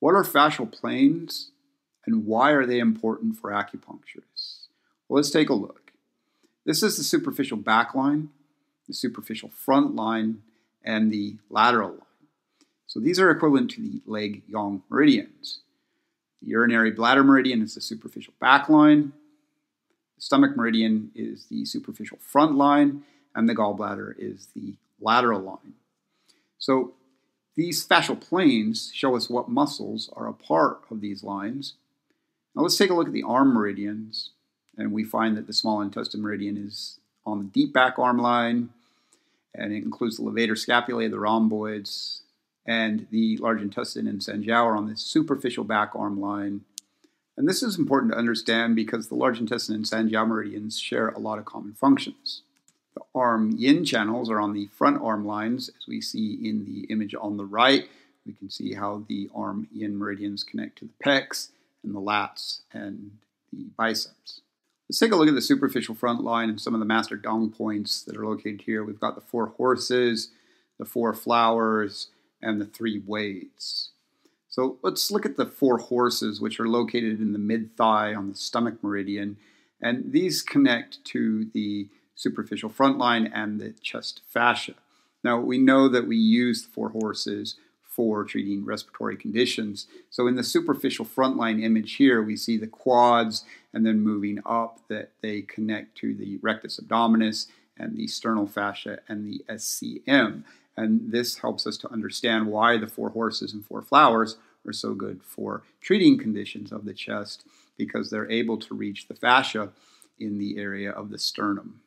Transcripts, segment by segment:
What are fascial planes and why are they important for acupuncturists? Well, let's take a look. This is the superficial back line, the superficial front line, and the lateral line. So these are equivalent to the leg yang meridians. The urinary bladder meridian is the superficial back line, the stomach meridian is the superficial front line, and the gallbladder is the lateral line. So these fascial planes show us what muscles are a part of these lines. Now let's take a look at the arm meridians, and we find that the small intestine meridian is on the deep back arm line, and it includes the levator scapulae, the rhomboids, and the large intestine and Sanjiao are on the superficial back arm line, and this is important to understand because the large intestine and Sanjiao meridians share a lot of common functions. The arm yin channels are on the front arm lines, as we see in the image on the right. We can see how the arm yin meridians connect to the pecs and the lats and the biceps. Let's take a look at the superficial front line and some of the master Tung points that are located here. We've got the four horses, the four flowers, and the three weights. So let's look at the four horses, which are located in the mid thigh on the stomach meridian. And these connect to the superficial front line and the chest fascia. Now, we know that we use the four horses for treating respiratory conditions. So in the superficial frontline image here, we see the quads and then moving up that they connect to the rectus abdominis and the sternal fascia and the SCM. And this helps us to understand why the four horses and four flowers are so good for treating conditions of the chest because they're able to reach the fascia in the area of the sternum.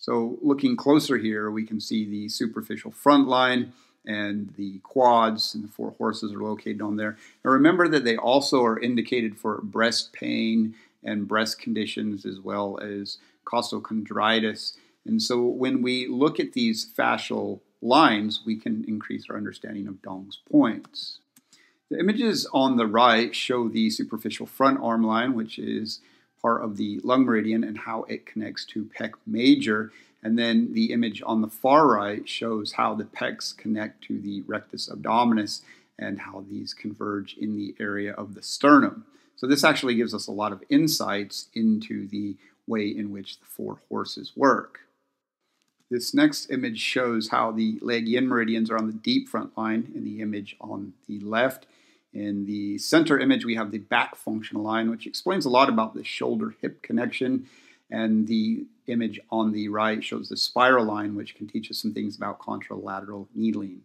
So looking closer here, we can see the superficial front line and the quads and the four horses are located on there. Now remember that they also are indicated for breast pain and breast conditions as well as costochondritis. And so when we look at these fascial lines, we can increase our understanding of Tung's points. The images on the right show the superficial front arm line, which is part of the lung meridian and how it connects to pec major. And then the image on the far right shows how the pecs connect to the rectus abdominis and how these converge in the area of the sternum. So this actually gives us a lot of insights into the way in which the four horses work. This next image shows how the leg yin meridians are on the deep front line in the image on the left. In the center image, we have the back functional line, which explains a lot about the shoulder hip connection. And the image on the right shows the spiral line, which can teach us some things about contralateral needling.